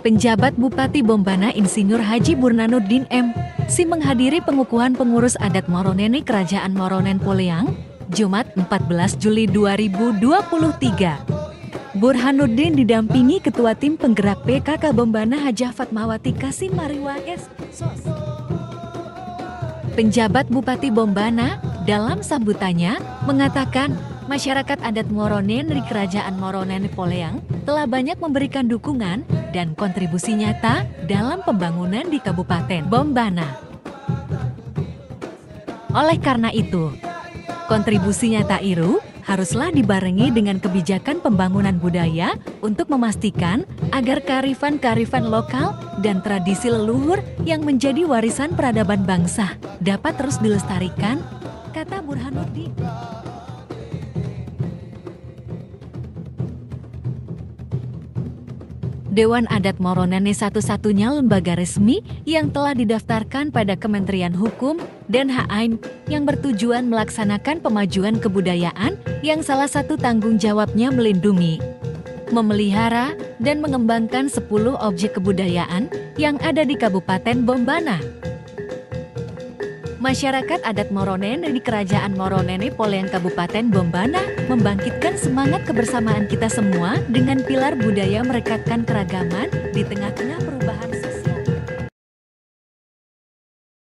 Penjabat Bupati Bombana Insinyur Haji Burnanuddin M. Si menghadiri pengukuhan pengurus adat Moroneni Kerajaan Moronen Poliang, Jumat 14 Juli 2023. Burhanuddin didampingi Ketua Tim Penggerak PKK Bombana Hajah Fatmawati Kasim Mariwa S. Penjabat Bupati Bombana dalam sambutannya mengatakan masyarakat adat Moronen di Kerajaan Moronen Poleang telah banyak memberikan dukungan dan kontribusi nyata dalam pembangunan di Kabupaten Bombana. Oleh karena itu, kontribusi nyata Iru haruslah dibarengi dengan kebijakan pembangunan budaya untuk memastikan agar kearifan-kearifan lokal dan tradisi leluhur yang menjadi warisan peradaban bangsa dapat terus dilestarikan, kata Burhanuddin. Dewan Adat Moronene satu-satunya lembaga resmi yang telah didaftarkan pada Kementerian Hukum dan HAM yang bertujuan melaksanakan pemajuan kebudayaan yang salah satu tanggung jawabnya melindungi, memelihara, dan mengembangkan 10 objek kebudayaan yang ada di Kabupaten Bombana. Masyarakat adat Moronen di Kerajaan Moronene Poleang Kabupaten Bombana membangkitkan semangat kebersamaan kita semua dengan pilar budaya merekatkan keragaman di tengah-tengah perubahan